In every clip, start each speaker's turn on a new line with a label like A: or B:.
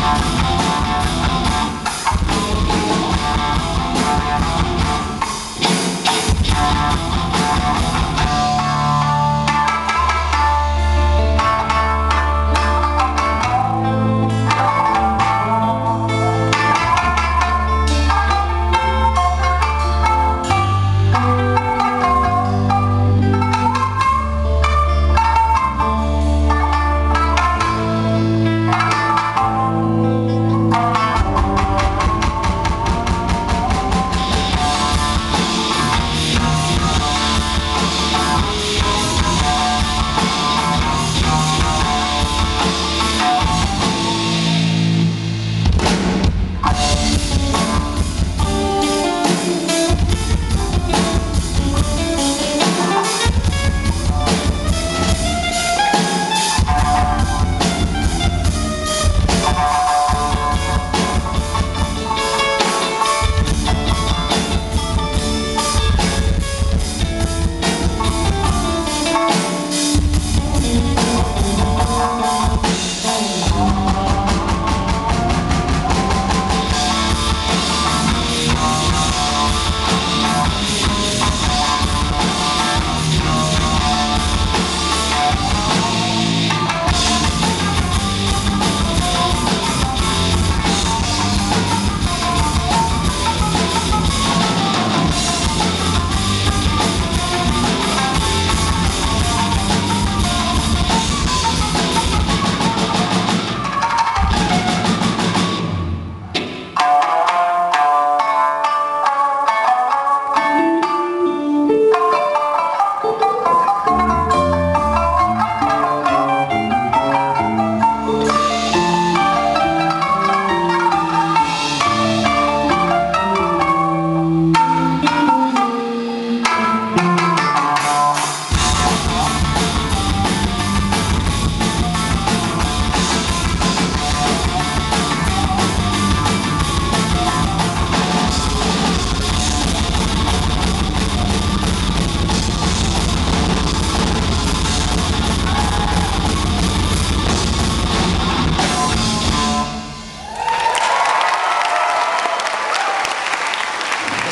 A: Música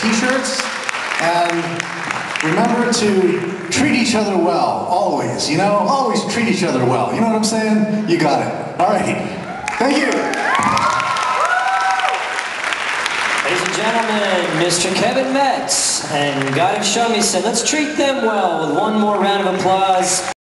A: t-shirts. And remember to treat each other well, always, you know? Always treat each other well. You know what I'm saying? You got it. All right. Thank you.
B: Ladies and gentlemen, Mr. Kevin Kmetz and Guy Shumison. Let's treat them well with one more round of applause.